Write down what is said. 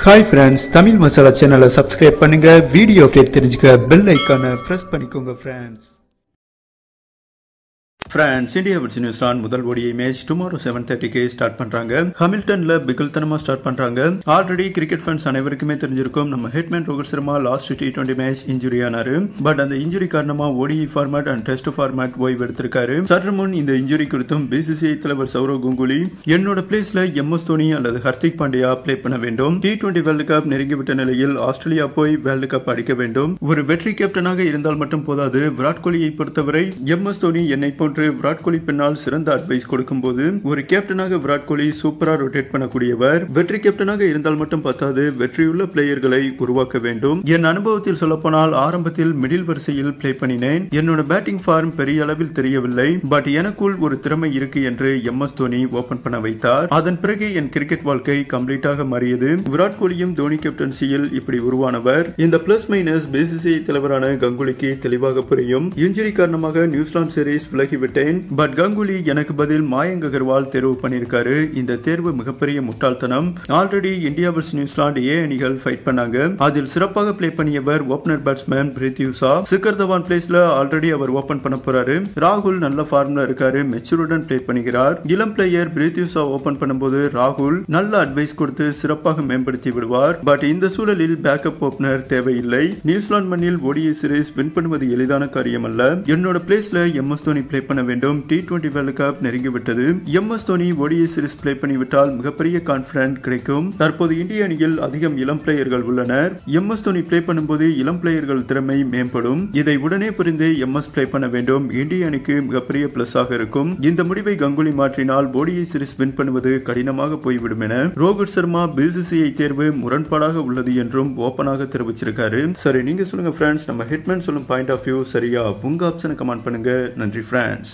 Hi friends Tamil masala சேனலை subscribe பண்ணுங்கள் video update தெரிஞ்சுக்க பெல் ஐக்கானை ப்ரெஸ் பண்ணிக்கோங்க ஃப்ரெண்ட்ஸ் பிரான்ஸ் இந்தியா வர்ஸ் நியூசிலாந்து முதல் ஓடிஐ மேட்ச் டுமாரோ செவன் தேர்ட்டிக்கு ஸ்டார்ட் பண்றாங்க. ஹமில்டன்ல பிகல்தனமா ஸ்டார்ட் பண்றாங்க. ஆல்ரெடி கிரிக்கெட் ஃபேன்ஸ் அனைவருக்குமே தெரிஞ்சிருக்கும் நம்ம hitman Rohit Sharma last T twenty match injury ஆனாரு பட் அந்த இன்ஜுரி காரணமா ODI format and test format ஓய்வு எடுத்திருக்காரு. சற்று முன் இந்த இன்ஜுரி குறித்தும் பிசிசிஐ தலைவர் சௌரவ் கங்குலி என்னோட பிளேஸ்ல எம் எஸ் தோனி அல்லது ஹர்திக் பாண்டியா பிளே பண்ண வேண்டும். டி டுவெண்ட்டி வேர்ல்டு கப் நெருங்கிவிட்ட நிலையில் ஆஸ்திரேலியா போய் வேர்ல்டு கப் அடிக்க வேண்டும். ஒரு வெற்றி கேப்டனாக இருந்தால் மட்டும் போதாது. விராட் கோலியை பொறுத்தவரை எம் எஸ் தோனி என்னை போன்ற விராட் கோலி பின்னால் சிறந்த அட்வைஸ் கொடுக்கும் போது ஒரு கேப்டனாக விராட் கோலி சூப்பரா ரொட்டேட் பண்ணக்கூடியவர். வெற்றி கேப்டனாக இருந்தால் மட்டும் பத்தாது வெற்றியுள்ள பிளேயர்களை உருவாக்க வேண்டும். என் அனுபவத்தில் சொல்லப்போனால் ஆரம்பத்தில் மிடில் வரிசையில் பிளே பண்ணினேன். என்னோட பேட்டிங் ஃபார்ம் பெரிய அளவில் தெரியவில்லை. பட் எனக்குள் ஒரு திறமை இருக்கு என்று எம் எஸ் தோனி ஓபன் பண்ண வைத்தார். அதன் பிறகு என் கிரிக்கெட் வாழ்க்கை கம்ப்ளீட்டாக மாறியது. விராட் கோலியும் தோனி கேப்டன்சியில் இப்படி உருவானவர். இந்த பிளஸ் மைனஸ் பிசிசிஐ தலைவரான கங்குலிக்கு தெளிவாக புரியும். இன்ஜுரி காரணமாக நியூசிலாந்து சீரீஸ் விட்டேன் பட் கங்குலி எனக்கு பதில் மாயங்க் அகர்வால் தேர்வு பண்ணியிருக்காரு. இந்த தேர்வு மிகப்பெரிய முட்டாள்தனம். ஆல்ரெடி இந்தியா வர்ஸ் நியூசிலாந்து ஏ அணிகள் ஃபைட் பண்ணாங்க. அதில் சிறப்பாக play பண்ணியவர் opener batsman பிரித்யூசா Shikhar Dhawan பிளேஸ்ல ஆல்ரெடி அவர் ஓபன் பண்ண போறாரு. ராகுல் நல்ல ஃபார்ம்ல இருக்காரு. மெச்சூருடன் பிளே பண்ணுகிறார் இளம் பிளேயர் பிரித்யூசா ஓபன் பண்ணும்போது ராகுல் நல்ல அட்வைஸ் கொடுத்து சிறப்பாக மேம்படுத்தி விடுவார். பட் இந்த சூழலில் பேக்கப் ஓபனர் தேவையில்லை. நியூசிலாந்து மண்ணில் ஓடிஐ சீரீஸ் வின் பண்ணுவது எளிதான காரியம் அல்ல என்னோட பிளேஸ்ல எம் எஸ் தோனி பிளே பண்ண வேண்டும். டி டுவெண்டி வேர்ல்டு கப் நெருங்கிவிட்டது. M S Dhoni ODI series play பண்ணிவிட்டால் மிகப்பெரிய கான்பிடன்ட் கிடைக்கும். தற்போது இந்திய அணியில் அதிகம் இளம் பிளேயர்கள் உள்ளனர். எம் எஸ் தோனி பிளே பண்ணும்போது இளம் பிளேயர்கள் திறமை மேம்படும். இதை உடனே புரிந்து எம் எஸ் பிளே பண்ண வேண்டும். இந்திய அணிக்கு மிகப்பெரிய பிளஸ் ஆக இருக்கும். இந்த முடிவை கங்குலி மாற்றினால் ஓடிஐ சீரிஸ் வின் பண்ணுவது கடினமாக போய்விடும் என ரோஹித் சர்மா பிசிசிஐ தேர்வு முரண்பாடாக உள்ளது என்றும் ஓபனாக தெரிவிச்சிருக்காரு. சரி நீங்க சொல்லுங்க ஃப்ரெண்ட்ஸ் நம்ம ஹிட்மேன் சொல்லும் பாயிண்ட் ஆஃப் வியூ சரியா? உங்க ஆப்ஷனை கமெண்ட் பண்ணுங்க. நன்றி ஃப்ரெண்ட்ஸ்